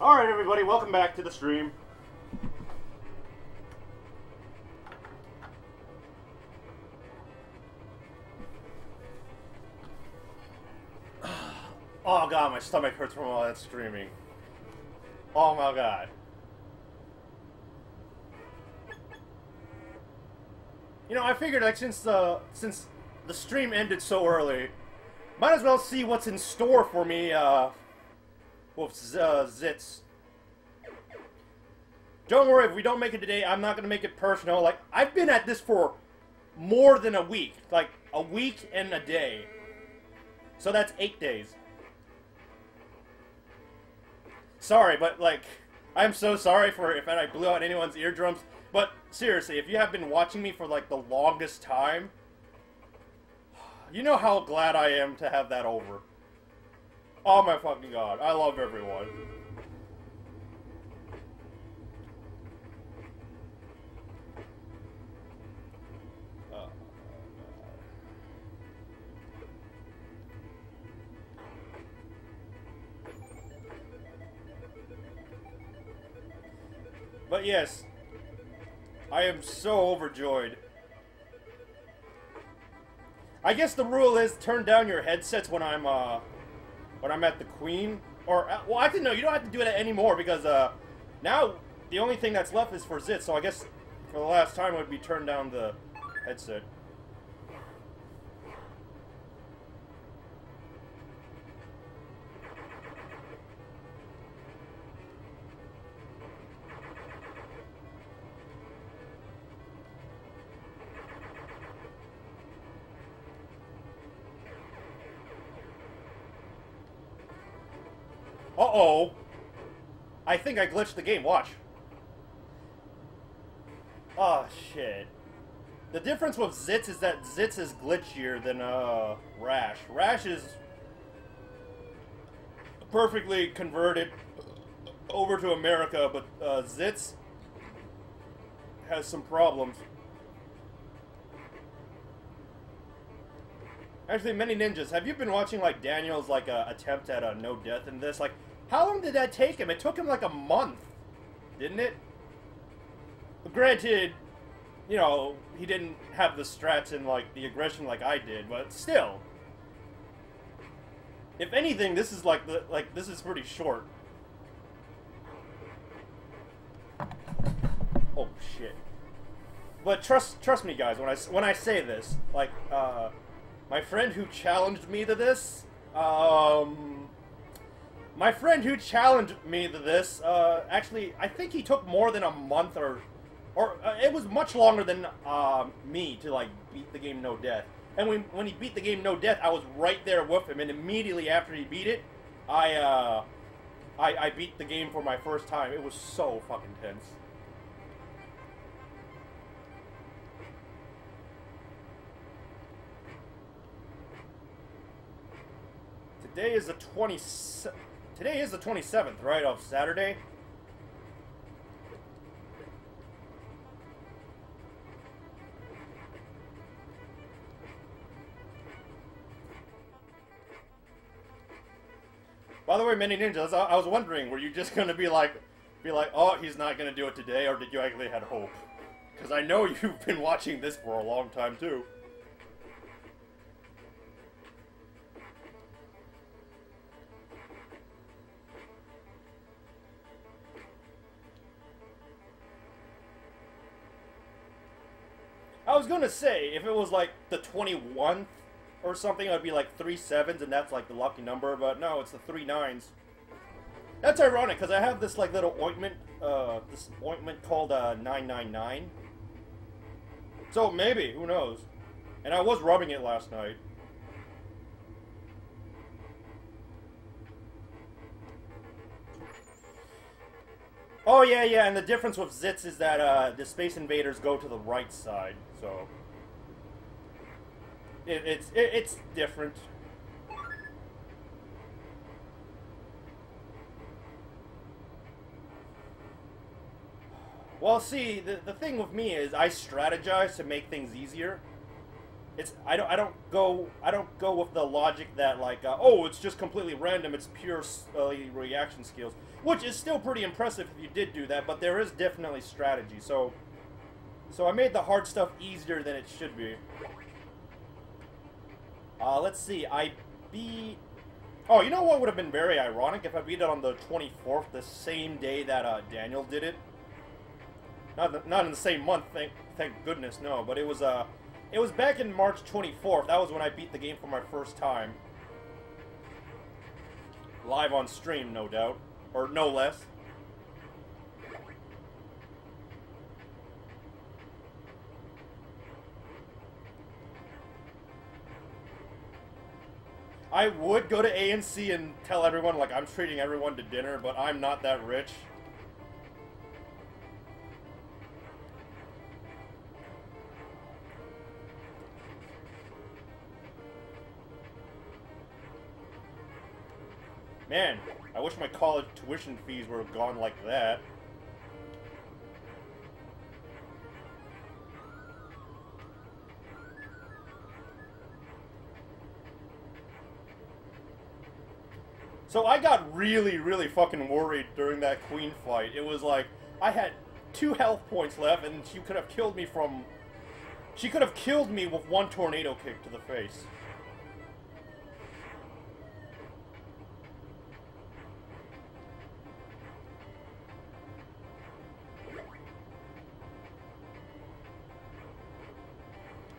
Alright, everybody, welcome back to the stream. Oh god, my stomach hurts from all that streaming. Oh my god. You know, I figured like since the since the stream ended so early, might as well see what's in store for me uh Z- uh, Zitz. Don't worry, if we don't make it today, I'm not gonna make it personal. Like I've been at this for more than a week, like a week and a day. So that's eight days. Sorry, but like, I'm so sorry for if I blew out anyone's eardrums. But seriously, if you have been watching me for like the longest time, you know how glad I am to have that over. Oh my fucking god, I love everyone. Oh, But yes, I am so overjoyed. I guess the rule is turn down your headsets when I'm uh when I'm at the Queen. Or uh, well, actually know you don't have to do that anymore because uh now the only thing that's left is for Zit. So I guess for the last time it would be turn down the headset. I think I glitched the game. Watch. Oh, shit. The difference with Zitz is that Zitz is glitchier than, uh, Rash. Rash is perfectly converted over to America, but, uh, Zitz has some problems. Actually, many ninjas. Have you been watching like Daniel's like uh, attempt at a no death in this? Like, how long did that take him? It took him like a month, didn't it? Granted, you know he didn't have the strats and like the aggression like I did, but still. If anything, this is like the like this is pretty short. Oh shit. But trust trust me, guys. When I when I say this, like uh my friend who challenged me to this, um, my friend who challenged me to this, uh, actually, I think he took more than a month or, or uh, it was much longer than uh, me to like beat the game no death. And when when he beat the game no death, I was right there with him, and immediately after he beat it, I uh, I, I beat the game for my first time. It was so fucking tense. Today is the 20 Today is the 27th, right, of Saturday? By the way, Many Ninjas, I, I was wondering, were you just gonna be like, be like, oh, he's not gonna do it today, or did you actually had hope? Because I know you've been watching this for a long time, too. I was gonna say, if it was like the 21th or something, I'd be like three sevens, and that's like the lucky number, but no, it's the three nines. That's ironic, because I have this like little ointment, uh, this ointment called uh, 999. So maybe, who knows? And I was rubbing it last night. Oh yeah, yeah, and the difference with Zitz is that uh, the Space Invaders go to the right side, so it, it's it, it's different. Well, see, the, the thing with me is I strategize to make things easier. it's I don't I don't go I don't go with the logic that like uh, oh it's just completely random it's pure uh, reaction skills which is still pretty impressive if you did do that but there is definitely strategy so so I made the hard stuff easier than it should be uh, let's see I beat oh you know what would have been very ironic if I beat it on the 24th the same day that uh, Daniel did it not the, not in the same month thank thank goodness no but it was uh it was back in March 24th. That was when I beat the game for my first time. Live on stream, no doubt. Or no less. I would go to ANC and tell everyone, like, I'm treating everyone to dinner, but I'm not that rich. Man, I wish my college tuition fees were gone like that. So I got really, really fucking worried during that queen fight. It was like, I had two health points left, and she could have killed me from... She could have killed me with one tornado kick to the face.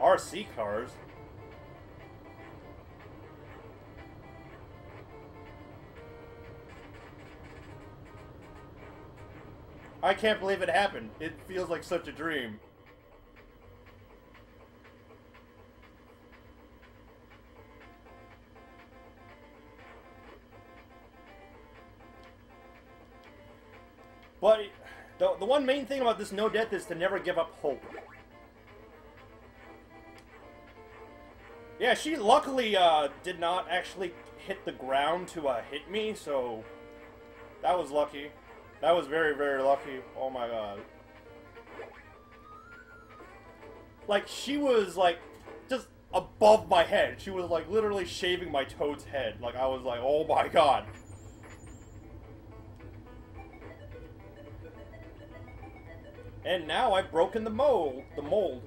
RC cars. I can't believe it happened. It feels like such a dream. But the, the one main thing about this no death is to never give up hope. Yeah, she luckily uh, did not actually hit the ground to uh, hit me, so that was lucky. That was very, very lucky. Oh my god. Like, she was, like, just above my head. She was, like, literally shaving my toad's head. Like, I was like, oh my god. And now I've broken the mold. The mold.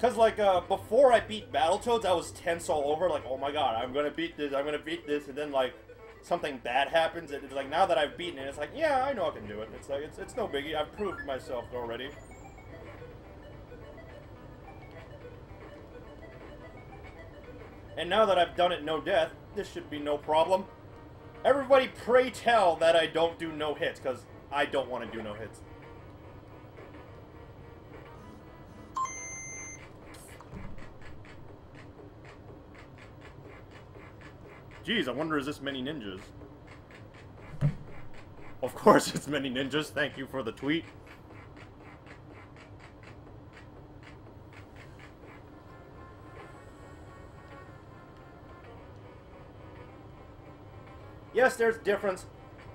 Cause like uh, before I beat Battletoads, I was tense all over. Like, oh my god, I'm gonna beat this. I'm gonna beat this, and then like something bad happens. It's like now that I've beaten it, it's like yeah, I know I can do it. It's like it's it's no biggie. I've proved myself already. And now that I've done it no death, this should be no problem. Everybody pray tell that I don't do no hits, because I don't want to do no hits. Geez, I wonder is this many ninjas? Of course it's many ninjas. Thank you for the tweet. Yes, there's difference.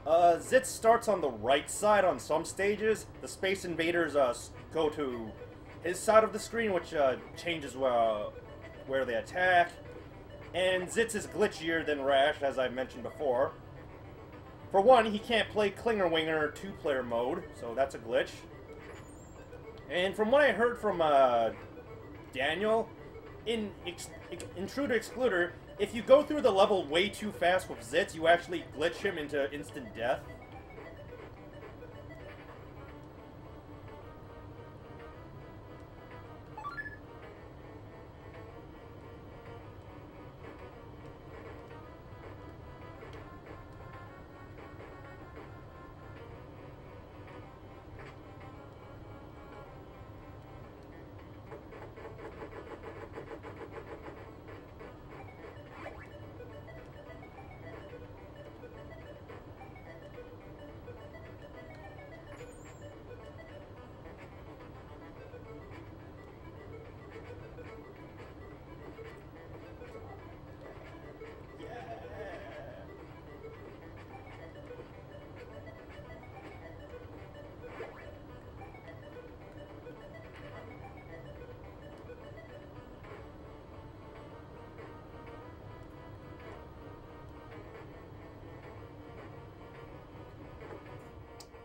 Uh, Zitz starts on the right side on some stages. The Space Invaders uh, go to his side of the screen, which uh, changes uh, where they attack. And Zitz is glitchier than Rash, as I mentioned before. For one, he can't play Clinger Winger two-player mode, so that's a glitch. And from what I heard from uh, Daniel, in Ex Intruder Excluder, if you go through the level way too fast with Zitz, you actually glitch him into instant death.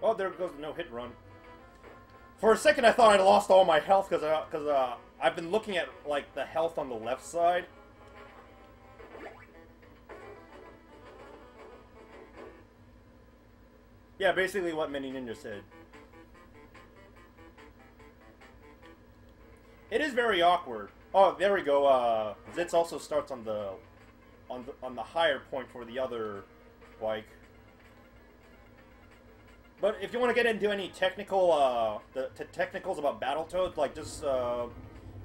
Oh, there goes the no-hit run. For a second, I thought I'd lost all my health because because uh, I've been looking at like the health on the left side. Yeah, basically what Mini Ninja said. It is very awkward. Oh, there we go. Uh, Zitz also starts on the on the on the higher point for the other bike. But if you want to get into any technical uh, the technicals about Battletoads, like just uh,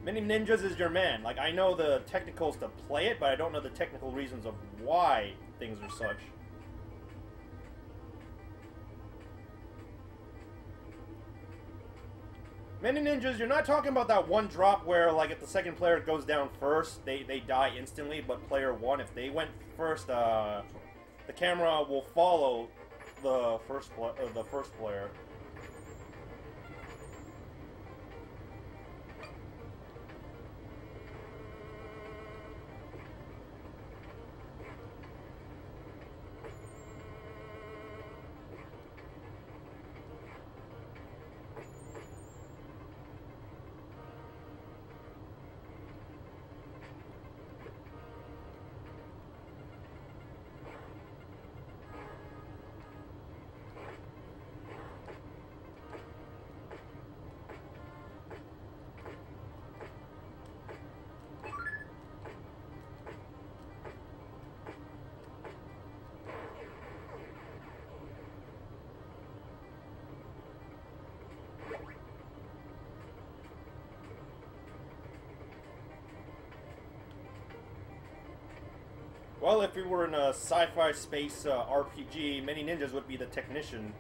Mini Ninjas is your man. Like I know the technicals to play it, but I don't know the technical reasons of why things are such. Mini Ninjas, you're not talking about that one drop where, like, if the second player goes down first, they, they die instantly, but player one, if they went first, uh, the camera will follow the first, pl- uh, the first player. Well, if we were in a sci-fi space uh, RPG, Many Ninjas would be the technician.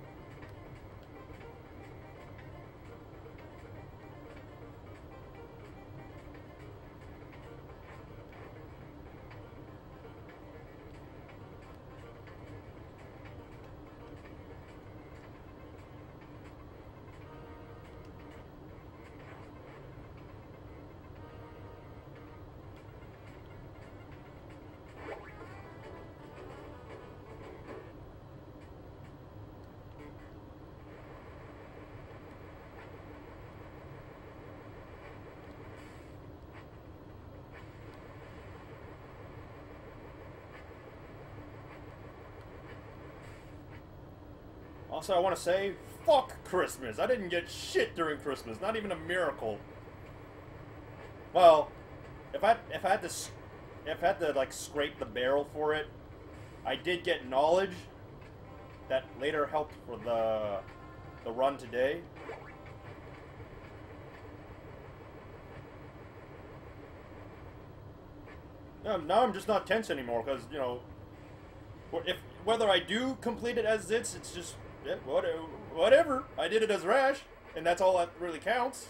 Also, I want to say, fuck Christmas. I didn't get shit during Christmas. Not even a miracle. Well, if I if I had to if I had to like scrape the barrel for it, I did get knowledge that later helped for the the run today. No, now I'm just not tense anymore because you know, if whether I do complete it as Zitz, it's just yeah, whatever. Whatever. I did it as Rash, and that's all that really counts.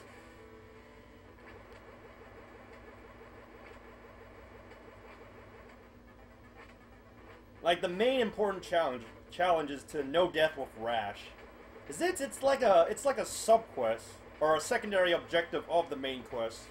Like the main important challenge challenge is to no death with Rash. Is it? It's like a it's like a sub quest or a secondary objective of the main quest.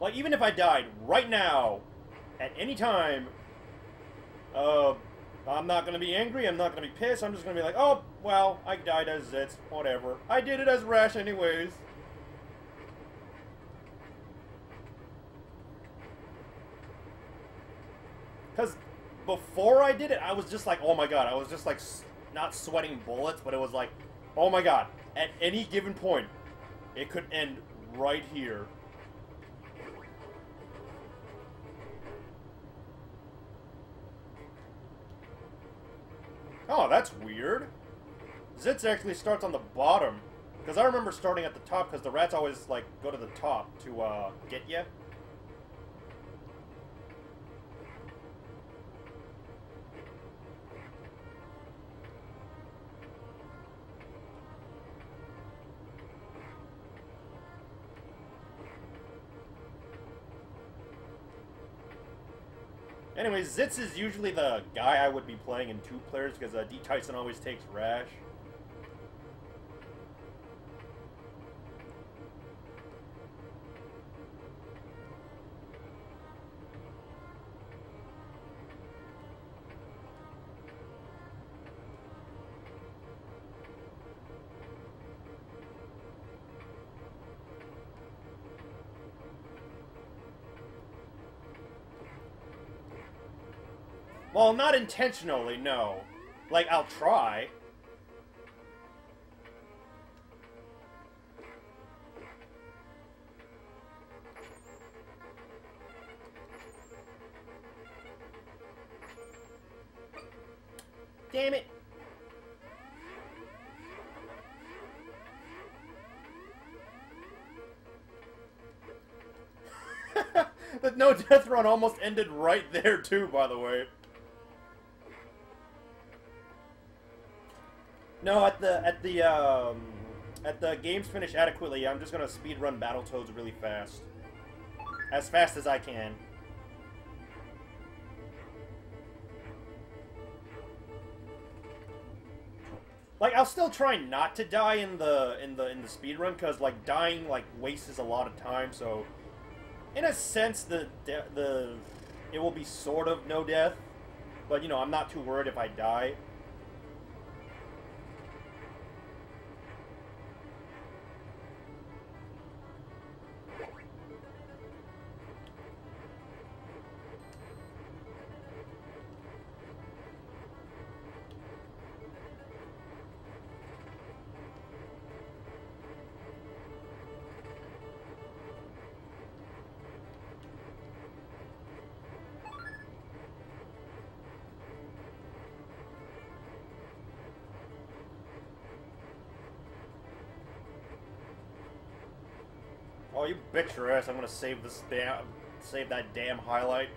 Like even if I died right now, at any time, Uh, I'm not gonna be angry. I'm not gonna be pissed. I'm just gonna be like, oh, well, I died as Zitz. Whatever. I did it as Rash anyways. Because before I did it, I was just like, oh my god. I was just like, not sweating bullets, but it was like, oh my god. At any given point, it could end right here. Oh, that's weird. Zitz actually starts on the bottom. Because I remember starting at the top, because the rats always, like, go to the top to, uh, get you. Anyways, Zitz is usually the guy I would be playing in two players because uh, D. Tyson always takes Rash. Well, not intentionally, no. Like, I'll try. Damn it. the no death run almost ended right there too, by the way. No, at the at the um, at the games finish adequately, I'm just gonna speed run Battletoads really fast, as fast as I can. Like I'll still try not to die in the in the in the speed run because like dying like wastes a lot of time. So, in a sense, the the it will be sort of no death, but you know I'm not too worried if I die. Oh, you bitch your ass. I'm gonna save this damn... Save that damn highlight.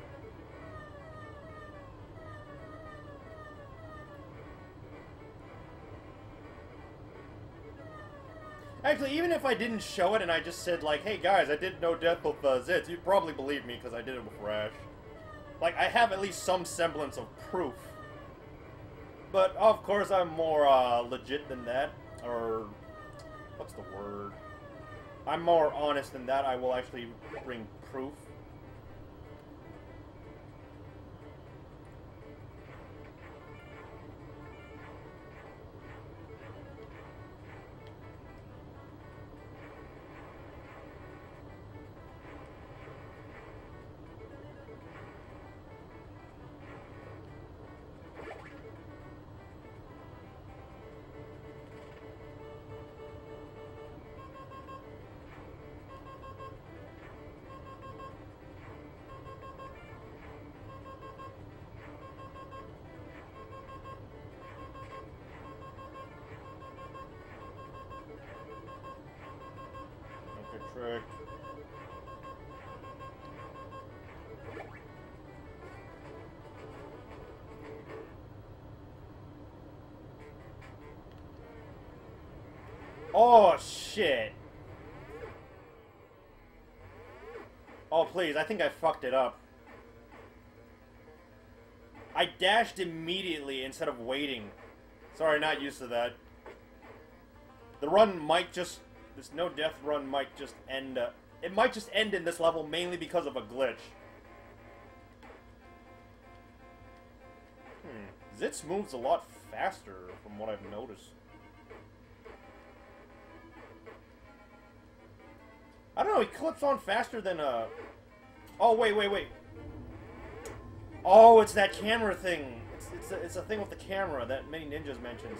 Actually, even if I didn't show it and I just said, like, hey guys, I did no death with uh, Zitz, you'd probably believe me because I did it with Rash. Like, I have at least some semblance of proof. But, of course, I'm more uh, legit than that. Or, what's the word? I'm more honest than that. I will actually bring proof. Trick. Oh, shit. Oh, please, I think I fucked it up. I dashed immediately instead of waiting. Sorry, not used to that. The run might just this no death run might just end. Uh, it might just end in this level mainly because of a glitch. Hmm. Zitz moves a lot faster from what I've noticed. I don't know, he clips on faster than, uh... Oh, wait, wait, wait. Oh, it's that camera thing. It's, it's, a, it's a thing with the camera that many ninjas mentions.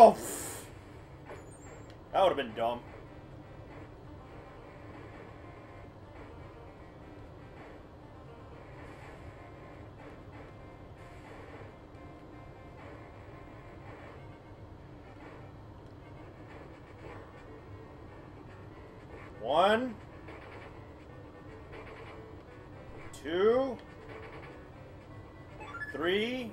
Oh, that would have been dumb. One, two, three,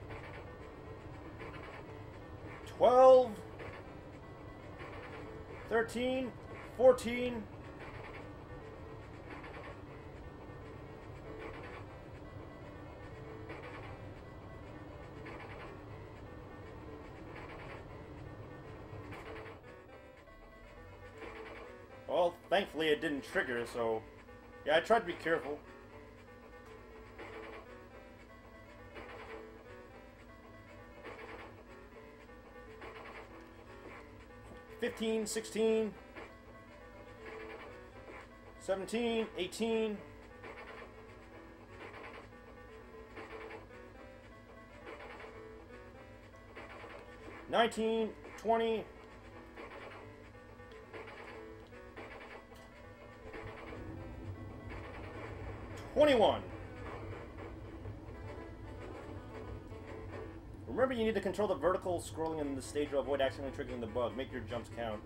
12, 13, 14, Well, thankfully it didn't trigger, so... Yeah, I tried to be careful. 15, 16, 17, 18, Nineteen, twenty, twenty-one. Remember, you need to control the vertical scrolling in the stage to avoid accidentally triggering the bug. Make your jumps count.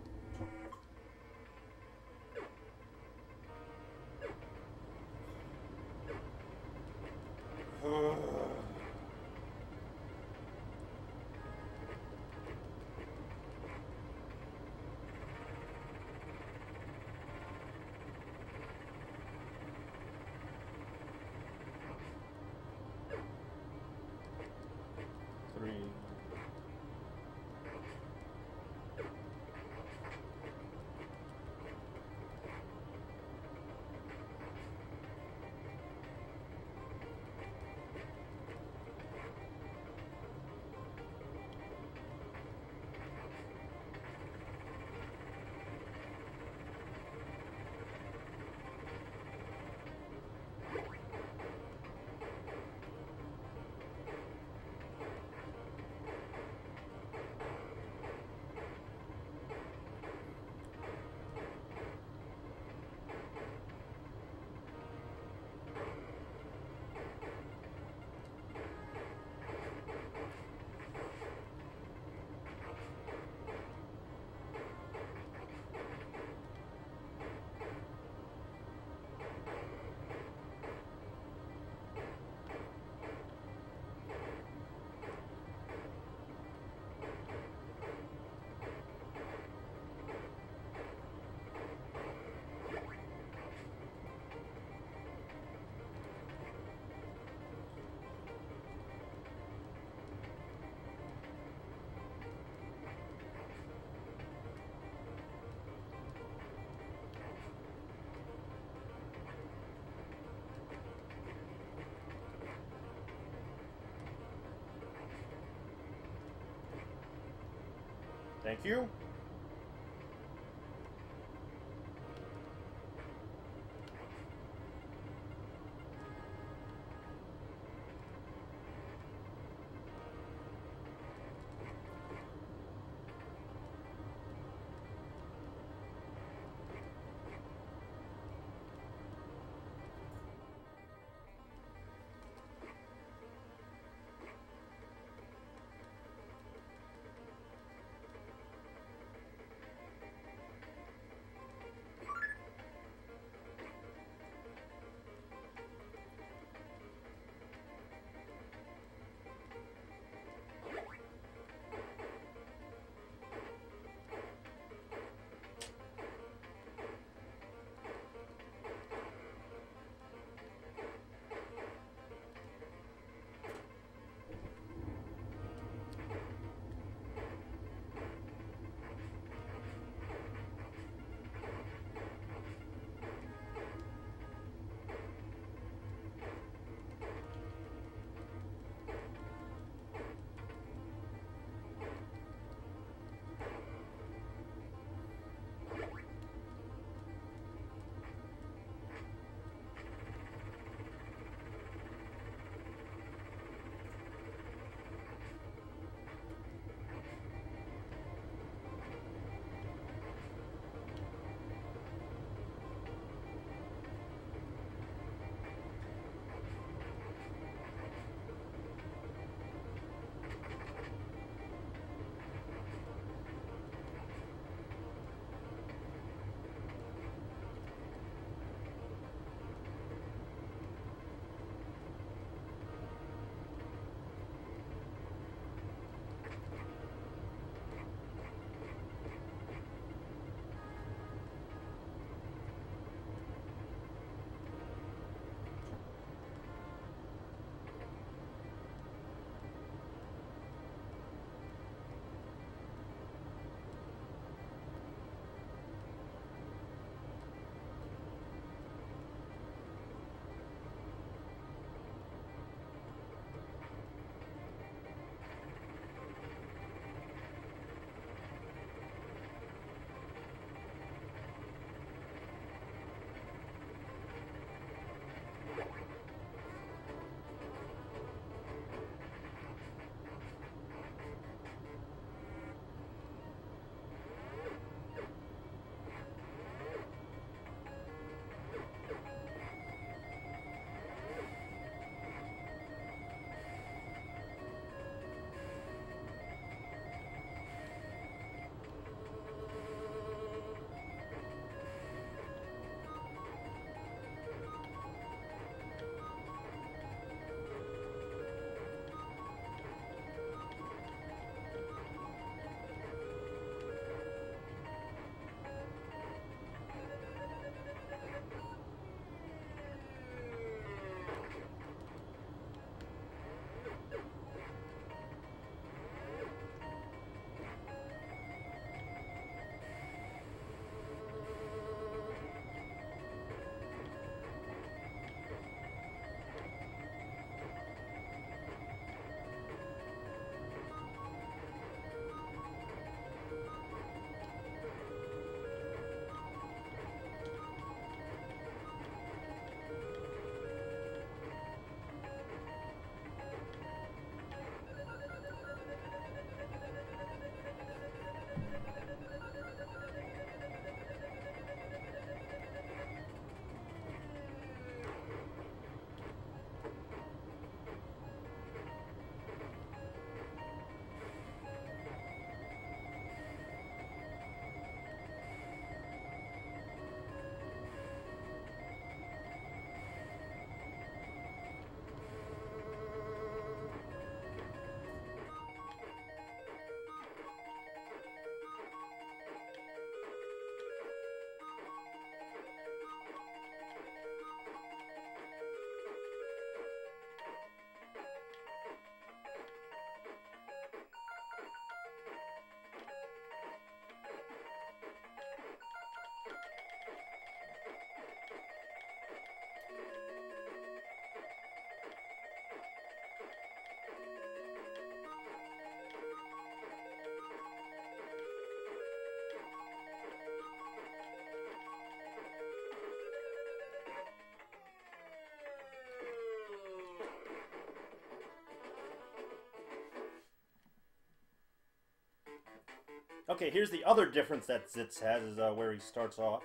Okay, here's the other difference that Zitz has is uh, where he starts off.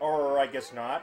Or I guess not.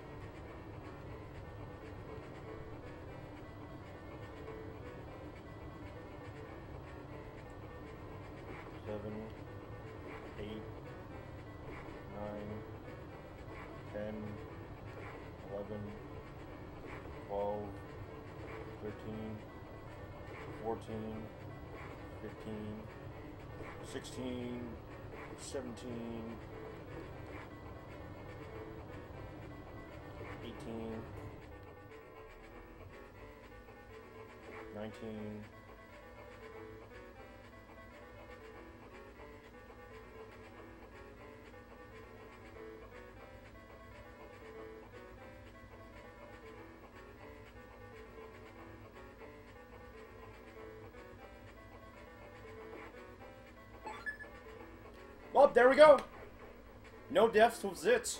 16, 17, 18, 19, Oh, there we go. No deaths with Zitz.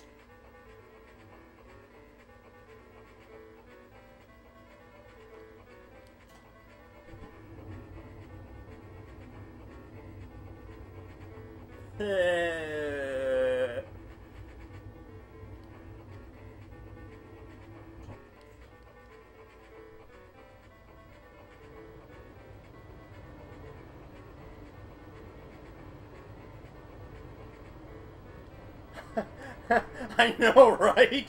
I know, right?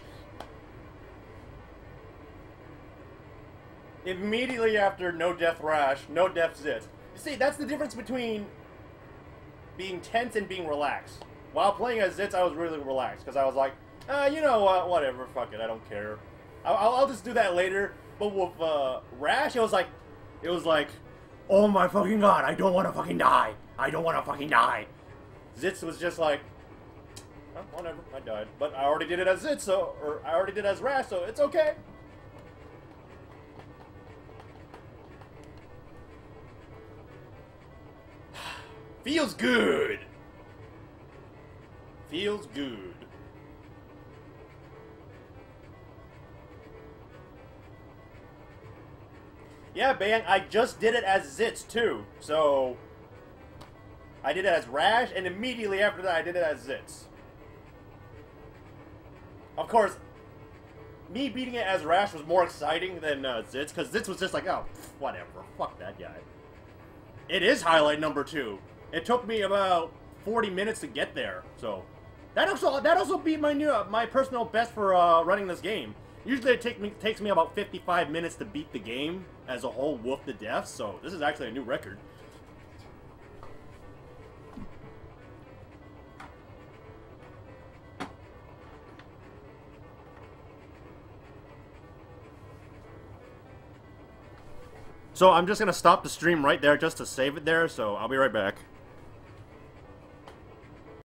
Immediately after No Death Rash, No Death Zit. You see, that's the difference between being tense and being relaxed. While playing as Zitz, I was really relaxed because I was like, uh, you know what, whatever, fuck it, I don't care. I'll, I'll, just do that later. But with uh, Rash, it was like, it was like, oh my fucking god, I don't want to fucking die. I don't want to fucking die. Zitz was just like, whatever, I died. But I already did it as Zitz, so, or I already did it as Rash, so it's okay. Feels good. Feels good. Yeah, Bang, I just did it as Zitz too. So I did it as Rash, and immediately after that I did it as Zitz. Of course, me beating it as Rash was more exciting than uh, Zitz, because Zitz was just like, oh, whatever, fuck that guy. It is highlight number two. It took me about 40 minutes to get there, so that also that also beat my new uh, my personal best for uh, running this game. Usually it take me takes me about 55 minutes to beat the game as a whole, woof to death. So this is actually a new record. So I'm just gonna stop the stream right there just to save it there. So I'll be right back.